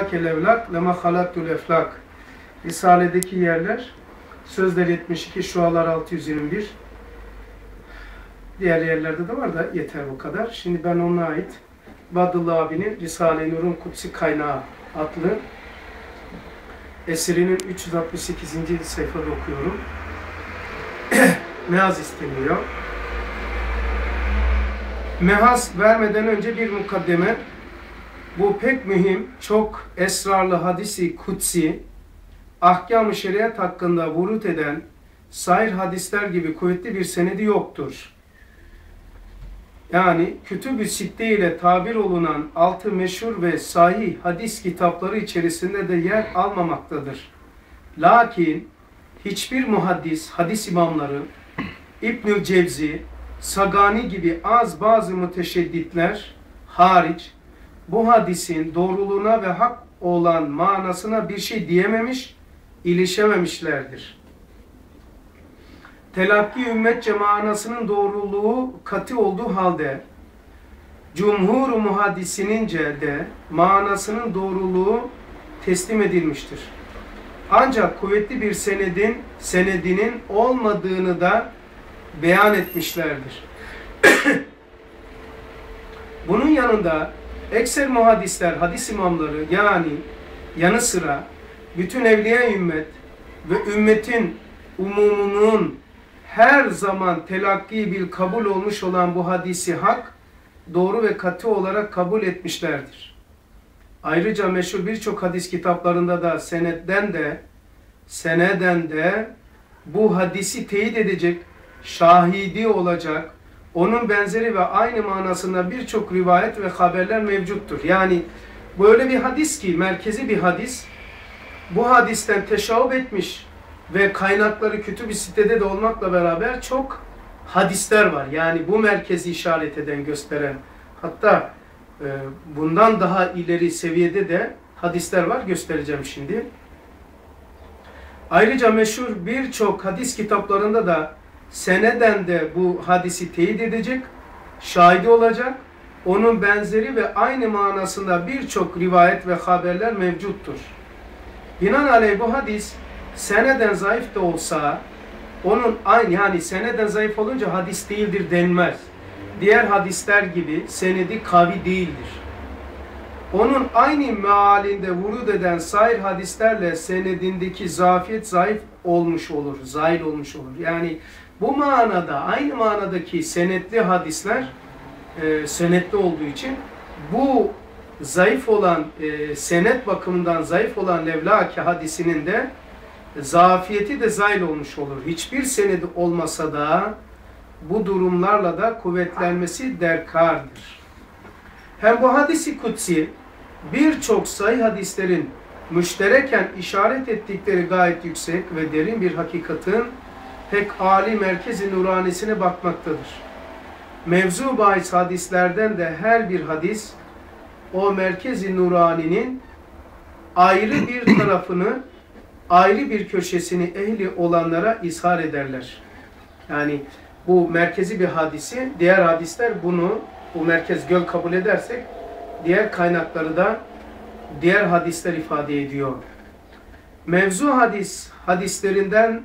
levlak lema halaktul eflak. Risale'deki yerler Sözler 72, Şualar 621. Diğer yerlerde de var da yeter bu kadar. Şimdi ben ona ait Badıllı abinin Risale-i Nur'un Kutsi Kaynağı adlı esirinin 368. sayfada okuyorum. Meaz isteniyor. Mehas vermeden önce bir mukaddeme. Bu pek mühim, çok esrarlı hadisi kutsi, ahkam-ı şeriat hakkında vurut eden sair hadisler gibi kuvvetli bir senedi yoktur. Yani kütüb-ü sitte ile tabir olunan altı meşhur ve sahih hadis kitapları içerisinde de yer almamaktadır. Lakin hiçbir muhaddis, hadis imamları, İbnül Cevzi, Sagani gibi az bazı müteşedditler hariç bu hadisin doğruluğuna ve hak olan manasına bir şey diyememiş, ilişememişlerdir. Telakki ümmetçe manasının doğruluğu katı olduğu halde cumhur muhaddisinince de manasının doğruluğu teslim edilmiştir. Ancak kuvvetli bir senedin senedinin olmadığını da beyan etmişlerdir. Bunun yanında ekser muhaddisler, hadis imamları yani yanı sıra bütün evliya ümmet ve ümmetin umumunun her zaman telakki bil kabul olmuş olan bu hadisi hak doğru ve katı olarak kabul etmişlerdir. Ayrıca meşhur birçok hadis kitaplarında da senetten de seneden de bu hadisi teyit edecek, şahidi olacak, onun benzeri ve aynı manasında birçok rivayet ve haberler mevcuttur. Yani böyle bir hadis ki merkezi bir hadis bu hadisten teşavüp etmiş ve kaynakları kütüb bir sitede de olmakla beraber çok hadisler var. Yani bu merkezi işaret eden, gösteren hatta e, bundan daha ileri seviyede de hadisler var göstereceğim şimdi. Ayrıca meşhur birçok hadis kitaplarında da seneden de bu hadisi teyit edecek, şahidi olacak, onun benzeri ve aynı manasında birçok rivayet ve haberler mevcuttur. Binaenaleyh bu hadis seneden zayıf da olsa onun aynı yani seneden zayıf olunca hadis değildir denmez. Diğer hadisler gibi senedi kavi değildir. Onun aynı mealinde vurud eden sair hadislerle senedindeki zafiyet zayıf olmuş olur, zahil olmuş olur. Yani bu manada, aynı manadaki senetli hadisler e, senetli olduğu için bu zayıf olan, e, senet bakımından zayıf olan Levlaki hadisinin de zafiyeti de zahil olmuş olur. Hiçbir senedi olmasa da bu durumlarla da kuvvetlenmesi derkardır. Hem bu hadisi kutsi birçok sayı hadislerin müştereken işaret ettikleri gayet yüksek ve derin bir hakikatin pek âli merkezi nuranisine bakmaktadır. Mevzu bahis hadislerden de her bir hadis o merkezi nuraninin ayrı bir tarafını, ayrı bir köşesini ehli olanlara ishar ederler. Yani bu merkezi bir hadisi, diğer hadisler bunu, bu merkez göl kabul edersek, diğer kaynakları da diğer hadisler ifade ediyor. Mevzu hadis, hadislerinden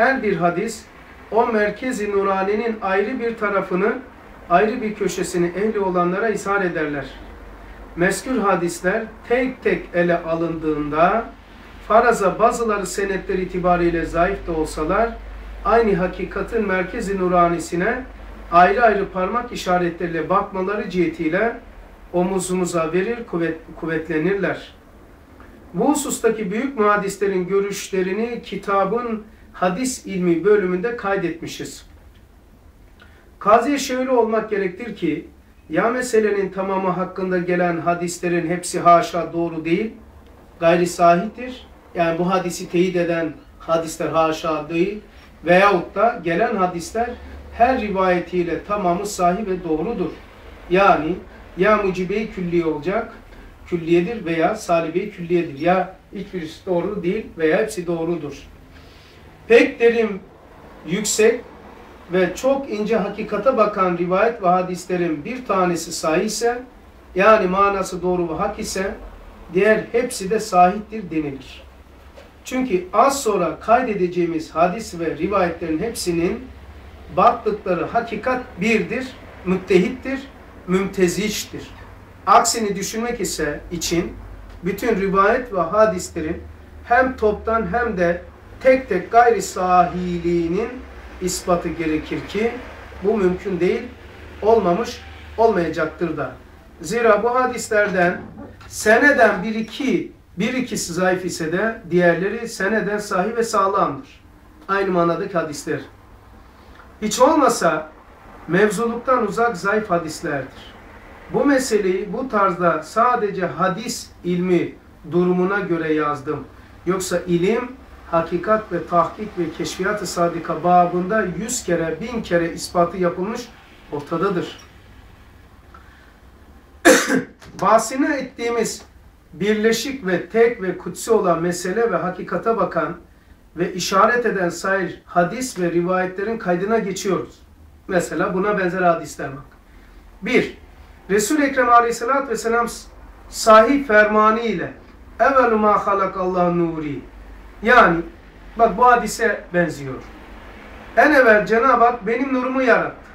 her bir hadis, o merkezi nuraninin ayrı bir tarafını, ayrı bir köşesini ehli olanlara ishar ederler meskür hadisler tek tek ele alındığında faraza bazıları senetler itibariyle zayıf da olsalar aynı hakikatin merkezi nuranisine ayrı ayrı parmak işaretleriyle bakmaları cihetiyle omuzumuza verir, kuvvet, kuvvetlenirler. Bu husustaki büyük muhadislerin görüşlerini kitabın hadis ilmi bölümünde kaydetmişiz. Kaziye şöyle olmak gerektir ki ya meselenin tamamı hakkında gelen hadislerin hepsi haşa doğru değil, gayri sahiptir. Yani bu hadisi teyit eden hadisler haşa değil veyahut da gelen hadisler her rivayetiyle tamamı sahih ve doğrudur. Yani ya mucibe külliye olacak, külliyedir veya salibe külliyedir. Ya hiçbirisi doğru değil veya hepsi doğrudur. Pek derim yüksek ve çok ince hakikate bakan rivayet ve hadislerin bir tanesi sahih yani manası doğru ve hak ise diğer hepsi de sahiptir denilir. Çünkü az sonra kaydedeceğimiz hadis ve rivayetlerin hepsinin baktıkları hakikat birdir, müttehittir, mümteziçtir. Aksini düşünmek ise için bütün rivayet ve hadislerin hem toptan hem de tek tek gayri sahiliğinin ispatı gerekir ki bu mümkün değil, olmamış, olmayacaktır da. Zira bu hadislerden seneden bir iki, bir ikisi zayıf ise de diğerleri seneden sahih ve sağlamdır. Aynı manadaki hadisler. Hiç olmasa mevzuluktan uzak zayıf hadislerdir. Bu meseleyi bu tarzda sadece hadis ilmi durumuna göre yazdım. Yoksa ilim, hakikat ve tahkik ve keşfiyat-ı sadika babında yüz kere, bin kere ispatı yapılmış ortadadır. Bahsine ettiğimiz birleşik ve tek ve kutsi olan mesele ve hakikate bakan ve işaret eden sair hadis ve rivayetlerin kaydına geçiyoruz. Mesela buna benzer hadisler bak. 1. Resul-i Ekrem aleyhissalatü vesselam sahih fermanı ile evvelu ma halakallahu nuri yani bak bu hadise benziyor. En evvel Cenab-ı Hak benim nurumu yarattı.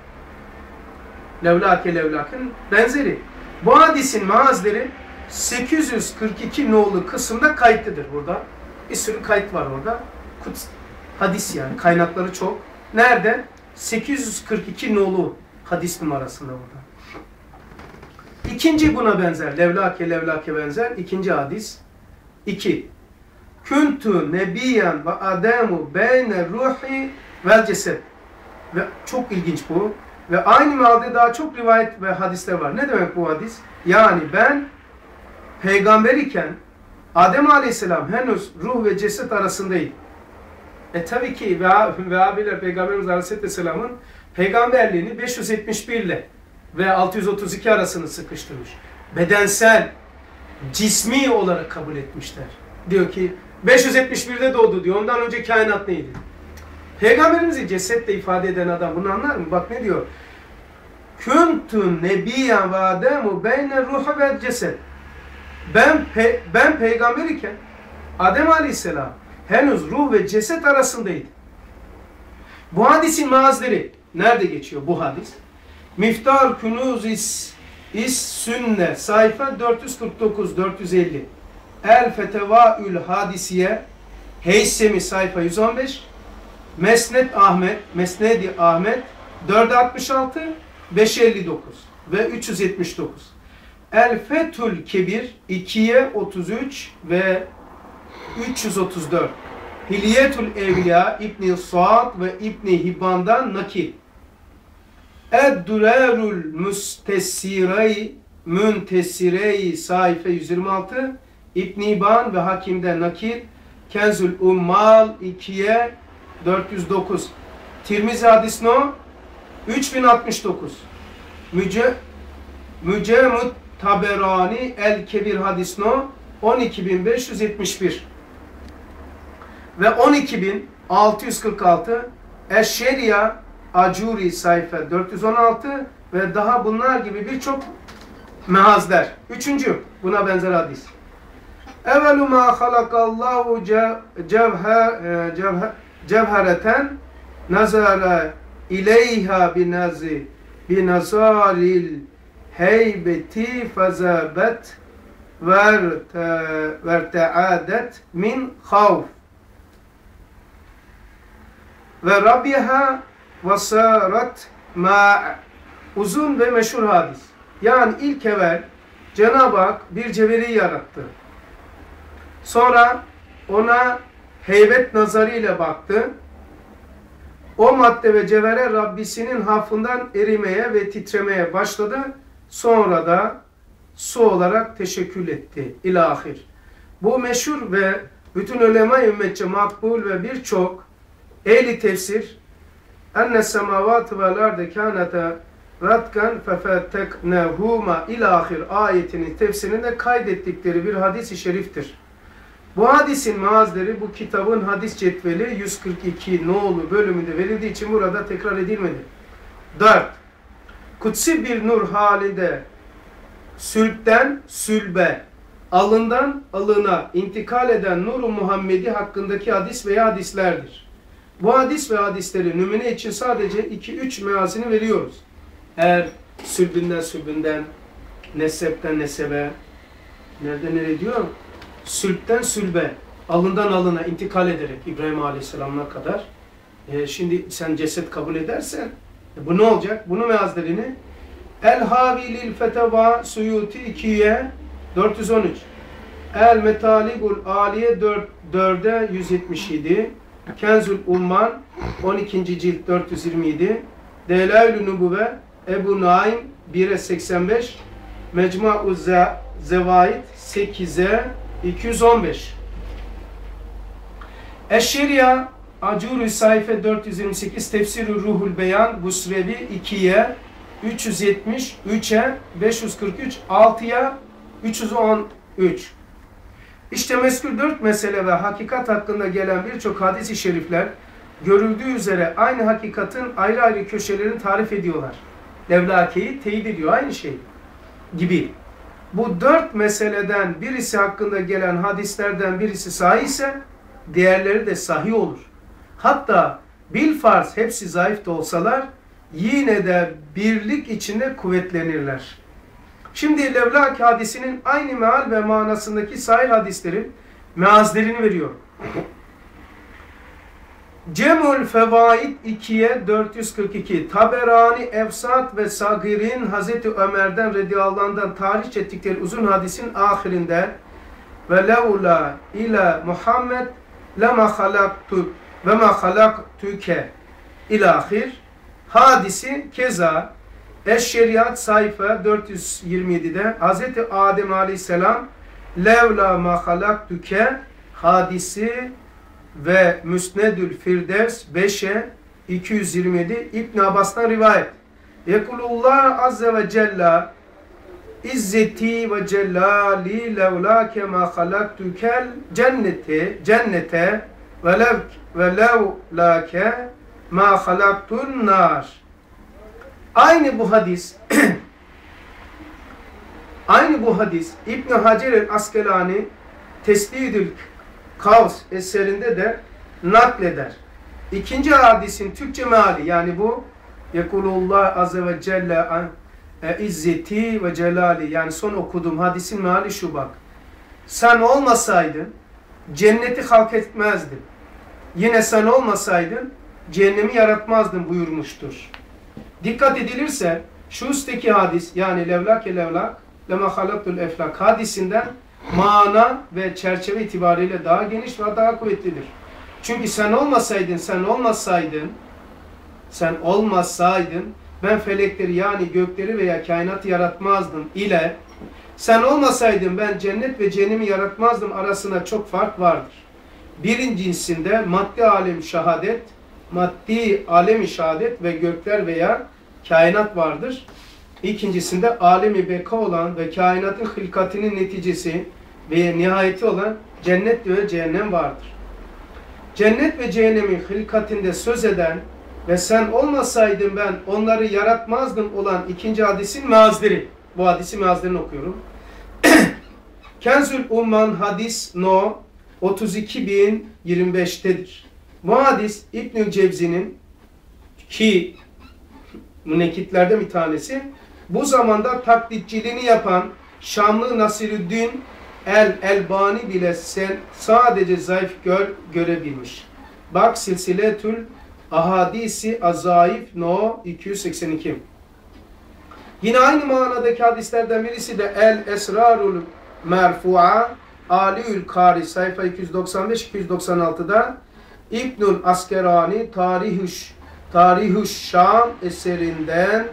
Levlake levlakın benzeri. Bu hadisin maazleri 842 nolu kısımda kayıtlıdır burada. Bir sürü kayıt var orada. Kuts, hadis yani kaynakları çok. Nerede? 842 nolu hadis numarasında burada. İkinci buna benzer. Levlake levlake benzer. İkinci hadis. İki. Kuntu nebiyen ve ademu beyne ruhi vel ceset. Ve çok ilginç bu. Ve aynı mealde daha çok rivayet ve hadisler var. Ne demek bu hadis? Yani ben peygamber iken Adem Aleyhisselam henüz ruh ve ceset arasındaydı. E tabii ki ve abiler Peygamberimiz Aleyhisselam'ın peygamberliğini 571 ile ve 632 arasını sıkıştırmış. Bedensel, cismi olarak kabul etmişler. Diyor ki 571'de doğdu diyor. Ondan önce kainat neydi? Peygamberimizi cesetle ifade eden adam bunu anlar mı? Bak ne diyor? Kuntu nebiyen ve ademu beyne ruhu ve ceset. Ben, pe ben peygamber iken Adem Aleyhisselam henüz ruh ve ceset arasındaydı. Bu hadisin maazleri nerede geçiyor bu hadis? Miftar Kunuz is, is Sünne sayfa 449-450 El Fetevaül Hadisiye Heysemi sayfa 115 Mesnet Ahmet Mesnedi Ahmet 466 559 ve 379 El Fethül Kebir 2'ye 33 ve 334 Hilyetül Evliya İbni Suad ve İbni Hibban'dan nakil. Ed-Durerul Müstesirey Müntesirey sayfa 126 İbn İban ve Hakim'de nakil Kenzül Ummal 2'ye 409 Tirmizi hadis no 3069 Müce Mücemut Taberani El Kebir hadis no 12571 ve 12646 Eşşeriya Acuri sayfa 416 ve daha bunlar gibi birçok mehazler. Üçüncü buna benzer hadis. Evvelu ma halakallahu cevher, cevhereten nazara ileyha binazi binazaril heybeti fezabet verteadet min havf ve rabbiha vasarat ma uzun ve meşhur hadis. Yani ilk evvel Cenab-ı Hak bir cevheri yarattı. Sonra ona heybet nazarıyla baktı. O madde ve cevhere Rabbisinin hafından erimeye ve titremeye başladı. Sonra da su olarak teşekkül etti. İlahir. Bu meşhur ve bütün ulema ümmetçe makbul ve birçok ehli tefsir enne semavatı vel ardı kânete ratkan fefetteknehuma ilahir ayetinin tefsirinde kaydettikleri bir hadis-i şeriftir. Bu hadisin maazleri bu kitabın hadis cetveli 142 nolu bölümünde verildiği için burada tekrar edilmedi. 4. Kutsi bir nur halinde sülpten sülbe alından alına intikal eden Nur-u Muhammedi hakkındaki hadis veya hadislerdir. Bu hadis ve hadisleri nümune için sadece 2-3 meazini veriyoruz. Eğer sülbünden sülbünden, nesepten nesebe, nerede nereye diyor? Sülpten sülbe, alından alına intikal ederek İbrahim Aleyhisselam'a kadar. E, şimdi sen ceset kabul edersen e, bu ne olacak? Bunu meazlerini El Havilil Feteva Suyuti 2'ye 413 El Metalibul Aliye 4, 4'e 177 Kenzül Umman 12. cilt 427 Delailü Nubuve Ebu Naim 1'e 85 Mecmu'u Zevaid 8'e 215 Eşşeriya Acuri sayfa 428 Tefsir-i Ruhul Beyan Busrevi 2'ye 370 3'e 543 6'ya 313 İşte meskul dört mesele ve hakikat hakkında gelen birçok hadis-i şerifler görüldüğü üzere aynı hakikatin ayrı ayrı köşelerini tarif ediyorlar. Levlakeyi teyit ediyor aynı şey gibi. Bu dört meseleden birisi hakkında gelen hadislerden birisi sahih ise diğerleri de sahih olur. Hatta bil farz hepsi zayıf da olsalar yine de birlik içinde kuvvetlenirler. Şimdi Levlak hadisinin aynı meal ve manasındaki sahih hadislerin meazlerini veriyorum. Cemul Fevaid 2'ye 442 Taberani Efsat ve Sagir'in Hazreti Ömer'den radıyallahu tarih ettikleri uzun hadisin ahirinde ve levla ila Muhammed lema halaktu ve ma halaktuke ilahir hadisi keza Eşşeriyat sayfa 427'de Hz. Adem aleyhisselam levla ma halaktuke hadisi ve Müsnedül Firdevs 5'e 227 İbn Abbas'tan rivayet. Yekulullah azze ve cella İzzeti ve celali levlake ma halaktukel cennete cennete ve lev ve levlake ma halaktun nar. Aynı bu hadis aynı bu hadis İbn Hacer el Askelani Teslidül Kavs eserinde de nakleder. İkinci hadisin Türkçe meali yani bu Yekulullah Azze ve Celle e, İzzeti ve Celali yani son okuduğum hadisin meali şu bak. Sen olmasaydın cenneti halk etmezdin. Yine sen olmasaydın cehennemi yaratmazdın buyurmuştur. Dikkat edilirse şu üstteki hadis yani levlake levlak lema halaktul eflak hadisinden mana ve çerçeve itibariyle daha geniş ve daha kuvvetlidir. Çünkü sen olmasaydın, sen olmasaydın, sen olmasaydın ben felekleri yani gökleri veya kainatı yaratmazdım ile sen olmasaydın ben cennet ve cehennemi yaratmazdım arasında çok fark vardır. Birincisinde maddi alem şehadet, maddi alemi şehadet ve gökler veya kainat vardır. İkincisinde alemi beka olan ve kainatın hılkatinin neticesi ve nihayeti olan cennet ve cehennem vardır. Cennet ve cehennemin hılkatinde söz eden ve sen olmasaydın ben onları yaratmazdım olan ikinci hadisin meazleri. Bu hadisi meazlerini okuyorum. Kenzül Umman hadis no 32.025'tedir. Bu hadis İbnül Cevzi'nin ki münekitlerden bir tanesi bu zamanda taklitçiliğini yapan Şamlı Nasiruddin El Elbani bile sen sadece zayıf gör, görebilmiş. Bak silsiletül ahadisi azayif no 282. Yine aynı manadaki hadislerden birisi de El Esrarul Merfu'a Aliül Kari sayfa 295-296'da İbnül Askerani Tarihüş Tarihüş Şam eserinden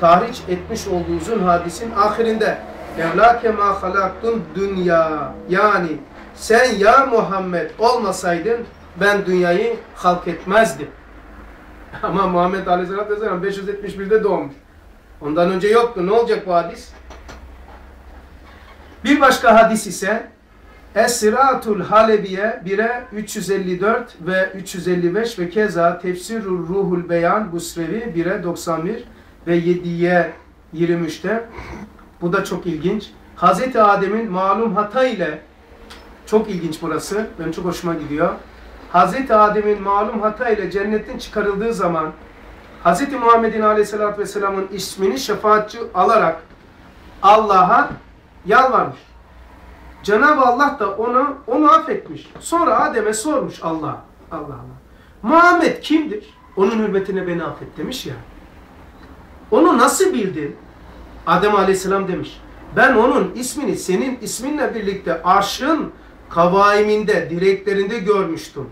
tahriç etmiş olduğu uzun hadisin ahirinde Evlâke mâ halaktun dünya yani sen ya Muhammed olmasaydın ben dünyayı halk etmezdim. Ama Muhammed Aleyhisselatü Vesselam 571'de doğmuş. Ondan önce yoktu. Ne olacak bu hadis? Bir başka hadis ise Esiratul Halebiye 1'e 354 ve 355 ve keza Tefsirul Ruhul Beyan Busrevi 1'e 91 ve 7'ye 23'te. Bu da çok ilginç. Hazreti Adem'in malum hata ile çok ilginç burası. Benim çok hoşuma gidiyor. Hazreti Adem'in malum hata ile cennetten çıkarıldığı zaman Hazreti Muhammed'in aleyhissalatü vesselamın ismini şefaatçi alarak Allah'a yalvarmış. Cenab-ı Allah da onu onu affetmiş. Sonra Adem'e sormuş Allah. Allah Allah. Muhammed kimdir? Onun hürmetine beni affet demiş ya. Onu nasıl bildin? Adem Aleyhisselam demiş. Ben onun ismini senin isminle birlikte arşın kavaiminde, direklerinde görmüştüm.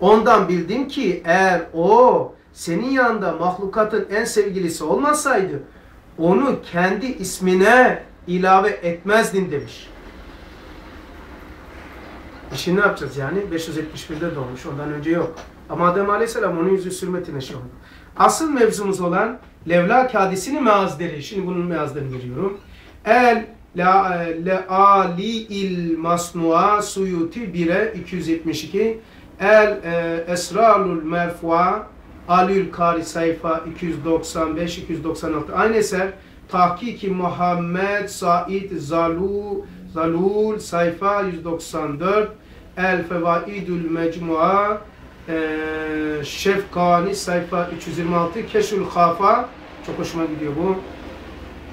Ondan bildim ki eğer o senin yanında mahlukatın en sevgilisi olmasaydı onu kendi ismine ilave etmezdin demiş. E şimdi ne yapacağız yani? 571'de doğmuş. Ondan önce yok. Ama Adem Aleyhisselam onun yüzü sürmetine şey oldu. Asıl mevzumuz olan Levlak hadisini meazleri. Şimdi bunun meazlarını veriyorum. El la le ali il masnua suyuti 1'e 272 El e, esrarul merfua Alül Kari sayfa 295 296 aynı eser Tahkiki Muhammed Said Zalu Zalul sayfa 194 El Fevaidül Mecmua e, Şefkani sayfa 326 Keşül Hafa çok hoşuma gidiyor bu.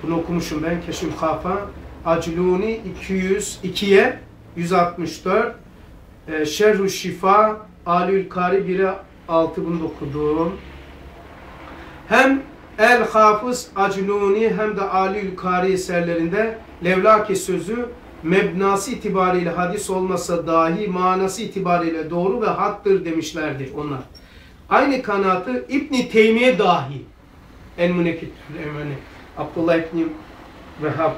Bunu okumuşum ben Keşül Hafa Acluni 202'ye 164 e, Şerhu Şifa Alül Kari 1'e 6 bunu okudum. Hem El Hafız Acluni hem de Alül Kari eserlerinde Levlaki sözü mebnası itibariyle hadis olmasa dahi manası itibariyle doğru ve haktır demişlerdir onlar. Aynı kanaatı İbn Teymiye dahi en münekit yani Abdullah İbni Vehhab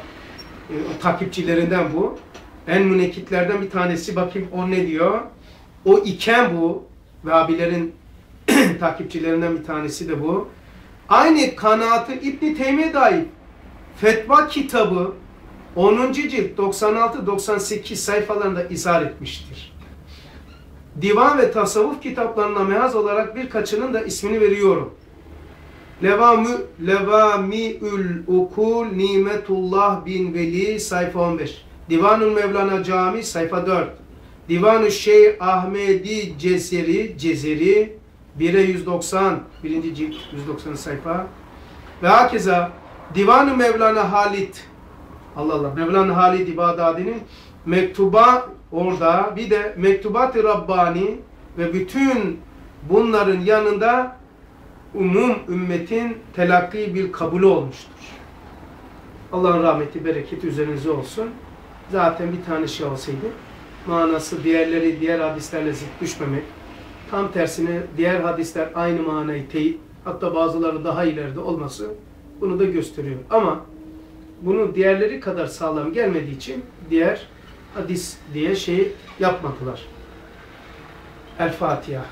e, takipçilerinden bu. En münekitlerden bir tanesi bakayım o ne diyor. O iken bu Vehhabilerin takipçilerinden bir tanesi de bu. Aynı kanaatı İbn Teymiye dahi fetva kitabı 10. cilt 96-98 sayfalarında izah etmiştir. Divan ve tasavvuf kitaplarına mehaz olarak birkaçının da ismini veriyorum. Levamü Levamiül Ukul Nimetullah bin Veli sayfa 15. Divanül Mevlana Cami sayfa 4. Divanü Şeyh Ahmedi Cezeri Cezeri 1'e 190 1. cilt 190 sayfa. Ve hakeza Divanü Mevlana Halit Allah Allah Mevlana Halid Bağdadi'nin mektuba orada bir de Mektubat-ı Rabbani ve bütün bunların yanında umum ümmetin telakki bir kabulü olmuştur. Allah'ın rahmeti, bereketi üzerinize olsun. Zaten bir tane şey olsaydı manası diğerleri diğer hadislerle zıt düşmemek. Tam tersine diğer hadisler aynı manayı teyit hatta bazıları daha ileride olması bunu da gösteriyor. Ama bunu diğerleri kadar sağlam gelmediği için diğer hadis diye şey yapmadılar. El Fatiha.